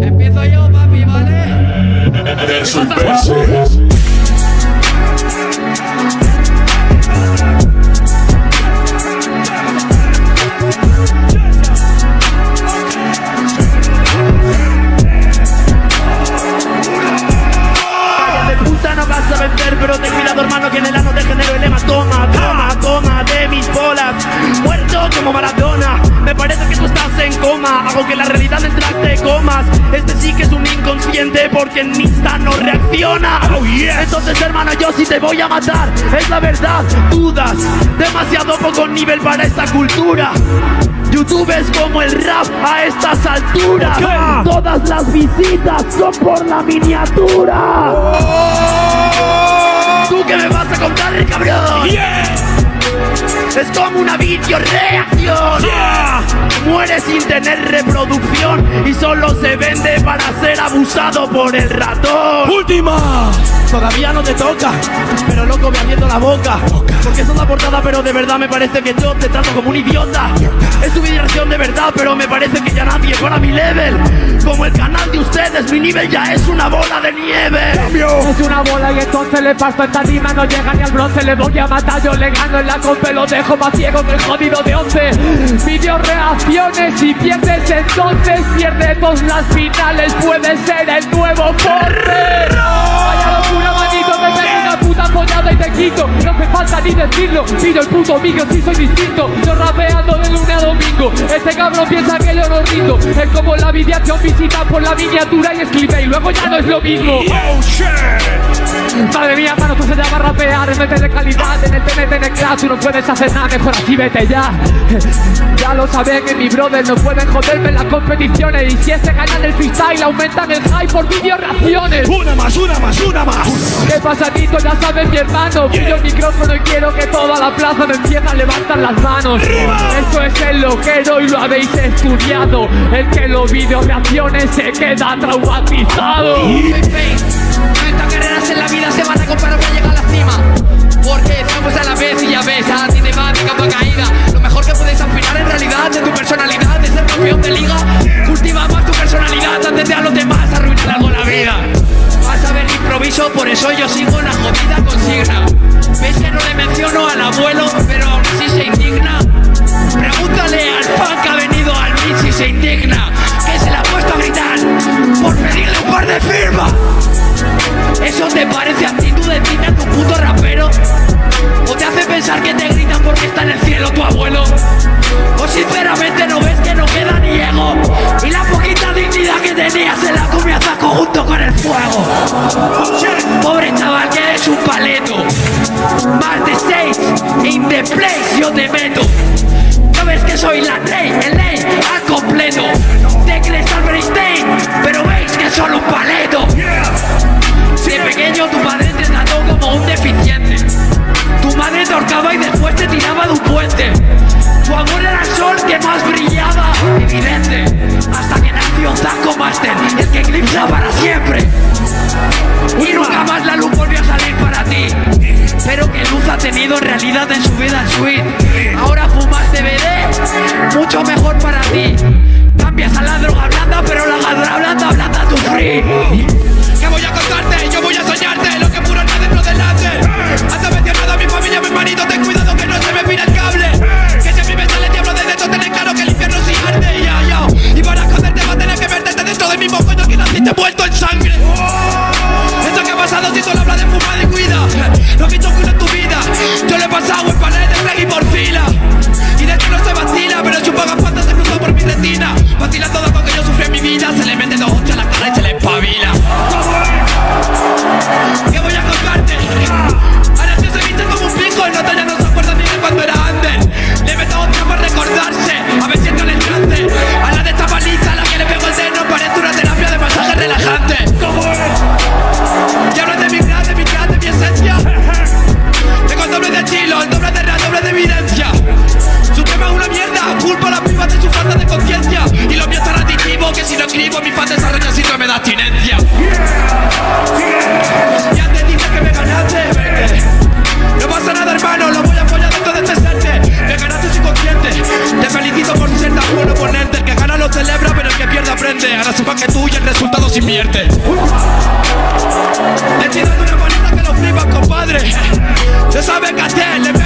Empiezo yo, papi, ¿vale? Coma, hago que la realidad en track te comas. Este sí que es un inconsciente porque en Insta no reacciona. Entonces hermano yo sí te voy a matar, es la verdad Dudas, demasiado poco nivel para esta cultura. YouTube es como el rap a estas alturas. Todas las visitas son por la miniatura. ¿Tú qué me vas a contar, cabrón? Es como una video reacción. Muere sin tener reproducción y solo se vende para ser abusado por el ratón. ¡Última! Todavía no te toca, pero loco me abriendo la boca. Porque sos la portada, pero de verdad me parece que yo te trato como un idiota. Es tu reacción de verdad, pero me parece que ya nadie para mi level. Como mi nivel ya es una bola de nieve. Es una bola y entonces le paso esta rima No llega ni al bronce, le voy a matar Yo le gano en la compa, lo dejo más ciego que el jodido de 11 Video reacciones y pierdes entonces Pierde todas las finales, puede ser el nuevo portero Vaya locura puta pollada y te quito. No hace falta ni decirlo, pido el puto micro si soy distinto. Yo rapeando de lunes a domingo. Este cabrón piensa que yo no rindo. Es como la videación visita por la miniatura y es clickbait Luego ya no es lo mismo Madre mía, mano, tú se llama rapear Es meterle calidad en el TNT en el class Tú no puedes hacer nada, mejor así vete ya. Ya lo saben que mi brother No pueden joderme en las competiciones Y si este gana el freestyle Aumentan el hype por video reacciones. Una más, una más, una más. ¿Qué pasa, Tito? Ya sabes, mi hermano Pillo el micrófono y quiero que toda la plaza me empiece a levantar las manos. Esto es el loquero y lo habéis estudiado. El que los video reacciones se queda traumatizado. Soy Fake. 90 carreras en la vida a los demás arruinar la vida. Vas a ver improviso, por eso yo sigo la jodida consigna. Ves que no le menciono al abuelo, pensar que te gritan porque está en el cielo tu abuelo? ¿O sinceramente no ves que no queda ni ego? Y la poquita dignidad que tenías se la comió a saco junto con el fuego. Pobre chaval que eres un paleto. Más de seis in the place yo te meto. No ves que soy la ley, el ley tiraba de un puente. Tu amor era el sol que más brillaba, evidente. Hasta que nació Taco Master, el que eclipsa para siempre. Y nunca más la luz volvió a salir para ti. Pero que luz ha tenido en realidad en su vida en suite. Ahora fumas CBD, mucho mejor para ti. Cambias a la droga blanda, pero la con mi pata desarrolla síndrome de abstinencia. Yeah, yeah. Ya te dije que me ganaste, vete. No pasa nada, hermano, lo voy a apoyar dentro de este serte. Me ganaste subconsciente. Te felicito por ser tan buen oponente. El que gana lo celebra, pero el que pierde aprende. Ahora sepa que tú y el resultado se invierte. Le estoy dando una manita que lo flipas, compadre. Sabe le